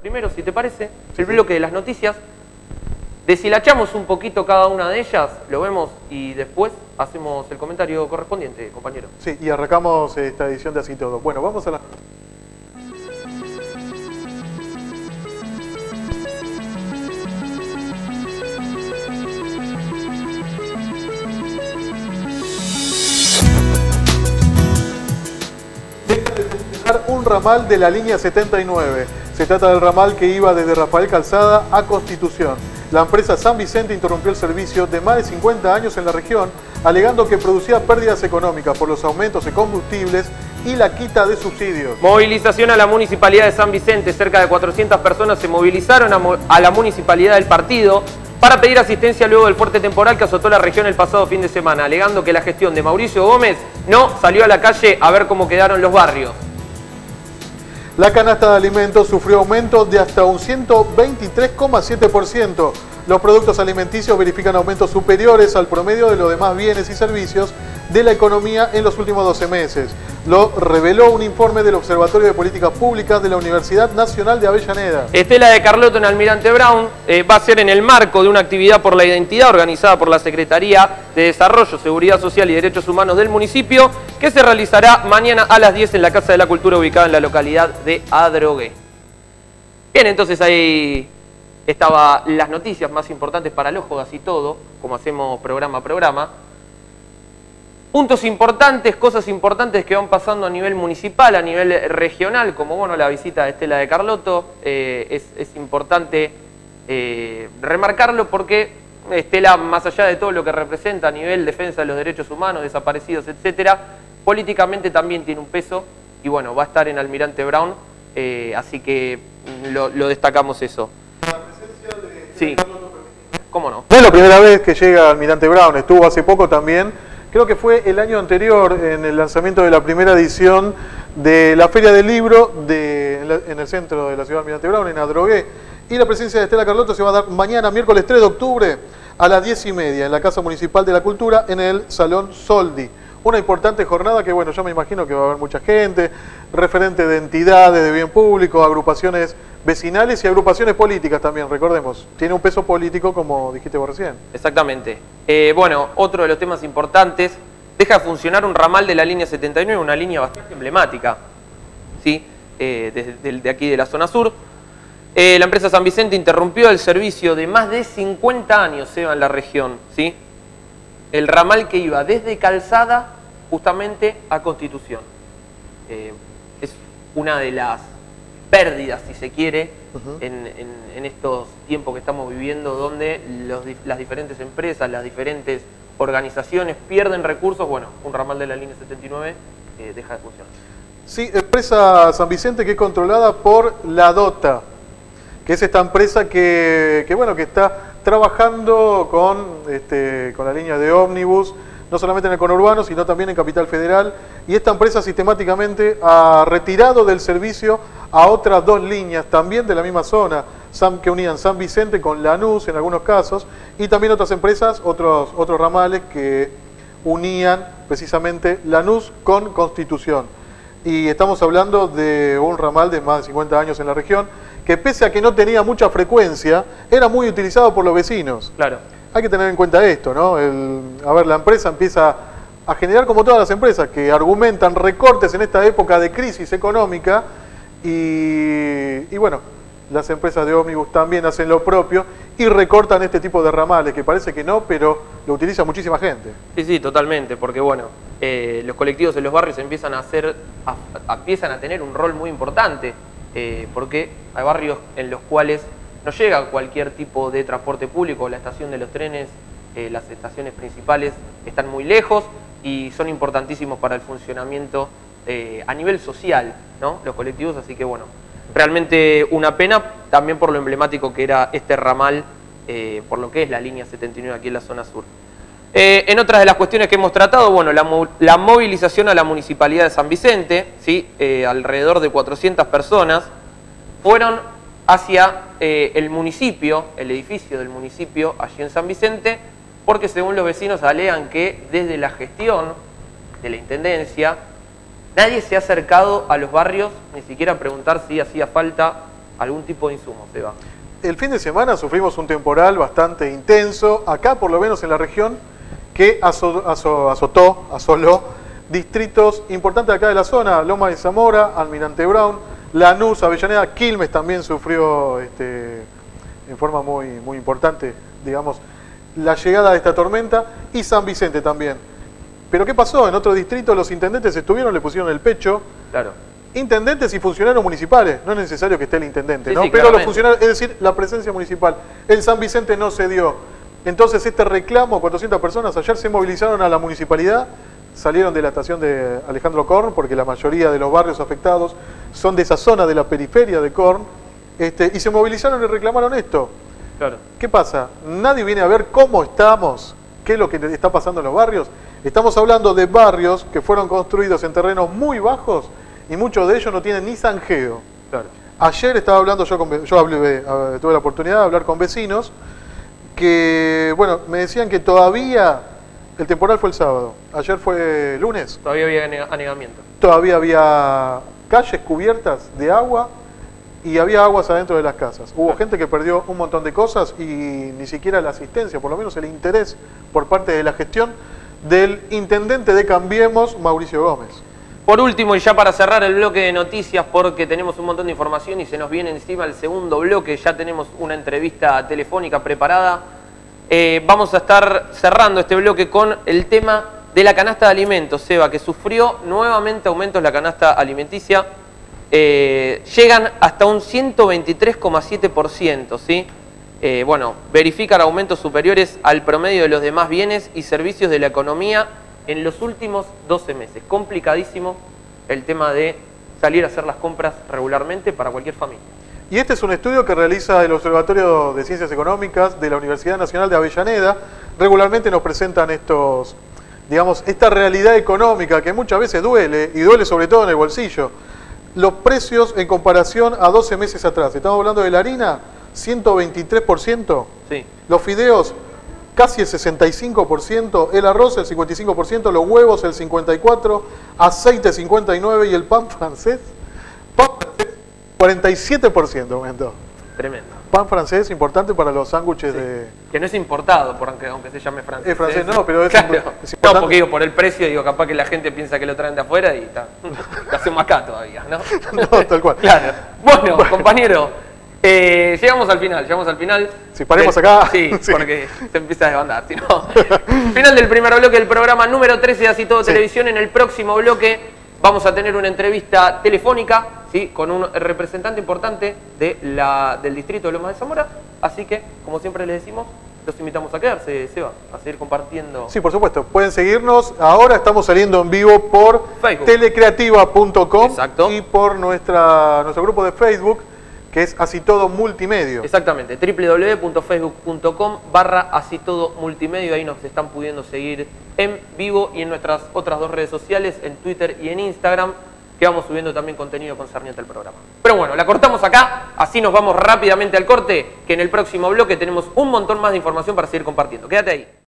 primero, si te parece, el bloque de las noticias. Deshilachamos un poquito cada una de ellas, lo vemos y después hacemos el comentario correspondiente, compañero. Sí, y arrancamos esta edición de Así Todo. Bueno, vamos a la... Un ramal de la línea 79. Se trata del ramal que iba desde Rafael Calzada a Constitución. La empresa San Vicente interrumpió el servicio de más de 50 años en la región, alegando que producía pérdidas económicas por los aumentos de combustibles y la quita de subsidios. Movilización a la Municipalidad de San Vicente. Cerca de 400 personas se movilizaron a, a la Municipalidad del partido para pedir asistencia luego del fuerte temporal que azotó la región el pasado fin de semana, alegando que la gestión de Mauricio Gómez no salió a la calle a ver cómo quedaron los barrios. La canasta de alimentos sufrió aumento de hasta un 123,7%. Los productos alimenticios verifican aumentos superiores al promedio de los demás bienes y servicios de la economía en los últimos 12 meses. Lo reveló un informe del Observatorio de Políticas Públicas de la Universidad Nacional de Avellaneda. Estela de Carlotto en Almirante Brown eh, va a ser en el marco de una actividad por la identidad organizada por la Secretaría de Desarrollo, Seguridad Social y Derechos Humanos del municipio, que se realizará mañana a las 10 en la Casa de la Cultura ubicada en la localidad de Adrogué. Bien, entonces ahí estaban las noticias más importantes para los Jodas y todo, como hacemos programa a programa. Puntos importantes, cosas importantes que van pasando a nivel municipal, a nivel regional, como bueno la visita de Estela de Carlotto, eh, es, importante eh, remarcarlo porque Estela, más allá de todo lo que representa a nivel defensa de los derechos humanos, desaparecidos, etcétera, políticamente también tiene un peso y bueno, va a estar en Almirante Brown, eh, así que lo, lo destacamos eso. Sí, ¿cómo no? No es la primera vez que llega Almirante Brown, estuvo hace poco también, creo que fue el año anterior en el lanzamiento de la primera edición de la Feria del Libro de, en, la- en el centro de la ciudad de Almirante Brown, en Adrogué. Y la presencia de Estela Carlotto se va a dar mañana, miércoles 3 de octubre, a las 10 y media, en la Casa Municipal de la Cultura, en el Salón Soldi. Una importante jornada que, bueno, yo me imagino que va a haber mucha gente, referente de entidades de bien público, agrupaciones vecinales y agrupaciones políticas también, recordemos. Tiene un peso político, como dijiste vos recién. Exactamente. Eh, bueno, otro de los temas importantes, deja de funcionar un ramal de la línea 79, una línea bastante emblemática, ¿sí? Eh, de aquí de la zona sur. Eh, la empresa San Vicente interrumpió el servicio de más de 50 años, Seba, en la región, ¿sí? El ramal que iba desde Calzada justamente a Constitución. Eh, es una de las pérdidas, si se quiere, en, en- en estos tiempos que estamos viviendo, donde los las diferentes empresas, las diferentes organizaciones pierden recursos. Bueno, un ramal de la línea 79 eh, deja de funcionar. Sí, empresa San Vicente que es controlada por la DOTA, que es esta empresa que, que, bueno, que está trabajando con, este, con la línea de ómnibus, no solamente en el conurbano, sino también en Capital Federal. Y esta empresa sistemáticamente ha retirado del servicio a otras dos líneas, también de la misma zona, que unían San Vicente con Lanús en algunos casos, y también otras empresas, otros, otros ramales que unían precisamente Lanús con Constitución. Y estamos hablando de un ramal de más de 50 años en la región, que pese a que no tenía mucha frecuencia, era muy utilizado por los vecinos. Claro. Hay que tener en cuenta esto, ¿no? A ver, la empresa empieza a generar, como todas las empresas, que argumentan recortes en esta época de crisis económica y, y bueno, las empresas de ómnibus también hacen lo propio y recortan este tipo de ramales, que parece que no, pero lo utiliza muchísima gente. Sí, sí, totalmente, porque bueno, eh, los colectivos en los barrios empiezan a hacer, a- a- empiezan a tener un rol muy importante, eh, porque hay barrios en los cuales no llega cualquier tipo de transporte público, la estación de los trenes, eh, las estaciones principales están muy lejos y son importantísimos para el funcionamiento eh, a nivel social, ¿no? Los colectivos, así que bueno, realmente una pena, también por lo emblemático que era este ramal, eh, por lo que es la línea 79 aquí en la zona sur. En otras de las cuestiones que hemos tratado, bueno, la, mo- la movilización a la Municipalidad de San Vicente, ¿sí? Alrededor de 400 personas, fueron hacia eh, el municipio, el edificio del municipio allí en San Vicente, porque según los vecinos alegan que desde la gestión de la Intendencia, nadie se ha acercado a los barrios, ni siquiera a preguntar si hacía falta algún tipo de insumo, Seba. El fin de semana sufrimos un temporal bastante intenso, acá por lo menos en la región, que azotó, asoló distritos importantes acá de la zona, Loma de Zamora, Almirante Brown, Lanús, Avellaneda, Quilmes también sufrió este, en forma muy, muy importante, digamos, la llegada de esta tormenta y San Vicente también. Pero ¿qué pasó? En otro distrito los intendentes estuvieron, le pusieron el pecho. Claro. Intendentes y funcionarios municipales, no es necesario que esté el intendente, ¿no? Pero los funcionarios, es decir, la presencia municipal. En San Vicente no se dio. Entonces este reclamo, 400 personas ayer se movilizaron a la municipalidad, salieron de la estación de Alejandro Korn, porque la mayoría de los barrios afectados son de esa zona de la periferia de Korn, este, y se movilizaron y reclamaron esto. Claro. ¿Qué pasa? Nadie viene a ver cómo estamos, qué es lo que está pasando en los barrios. Estamos hablando de barrios que fueron construidos en terrenos muy bajos y muchos de ellos no tienen ni zanjeo. Ayer estaba hablando, yo, yo hablé, tuve la oportunidad de hablar con vecinos que, bueno, me decían que todavía el temporal fue el sábado, ayer fue lunes. Todavía había anegamiento. Todavía había calles cubiertas de agua y había aguas adentro de las casas. Hubo gente que perdió un montón de cosas y ni siquiera la asistencia, por lo menos el interés por parte de la gestión del intendente de Cambiemos, Mauricio Gómez. Por último, y ya para cerrar el bloque de noticias, porque tenemos un montón de información y se nos viene encima el segundo bloque, ya tenemos una entrevista telefónica preparada. Eh, vamos a estar cerrando este bloque con el tema de la canasta de alimentos, Seba, que sufrió nuevamente aumentos la canasta alimenticia. Eh, llegan hasta un 123,7%, ¿sí? Eh, bueno, verifican aumentos superiores al promedio de los demás bienes y servicios de la economía en los últimos 12 meses. Complicadísimo el tema de salir a hacer las compras regularmente para cualquier familia. Y este es un estudio que realiza el Observatorio de Ciencias Económicas de la Universidad Nacional de Avellaneda. Regularmente nos presentan estos, digamos, esta realidad económica que muchas veces duele, y duele sobre todo en el bolsillo. Los precios en comparación a 12 meses atrás. Estamos hablando de la harina, 123%. Sí. Los fideos, casi el 65%, el arroz el 55%, los huevos el 54%, aceite 59% y el pan francés, pan francés 47% aumentó. Tremendo. Pan francés importante para los sándwiches de... Que no es importado, por aunque, aunque se llame francés. Es francés, no, pero es, importante. No, porque digo, por el precio, digo, capaz que la gente piensa que lo traen de afuera y está, hacemos acá todavía, ¿no? no, tal cual. Claro. Bueno, compañero, eh, llegamos al final, llegamos al final. Si paremos acá. Sí, porque se empieza a desbandar. Si final del primer bloque del programa número 13 de Así Todo Televisión. En el próximo bloque vamos a tener una entrevista telefónica ¿sí? con un representante importante de la, del distrito de Lomas de Zamora. Así que, como siempre les decimos, los invitamos a quedarse, Seba, a seguir compartiendo. Sí, por supuesto. Pueden seguirnos. Ahora estamos saliendo en vivo por telecreativa.com y por nuestra, nuestro grupo de Facebook que es Así Todo Multimedio. Exactamente, www.facebook.com barra Así Todo Multimedio, ahí nos están pudiendo seguir en vivo y en nuestras otras dos redes sociales, en Twitter y en Instagram, que vamos subiendo también contenido concerniente al programa. Pero bueno, la cortamos acá, así nos vamos rápidamente al corte, que en el próximo bloque tenemos un montón más de información para seguir compartiendo. Quédate ahí.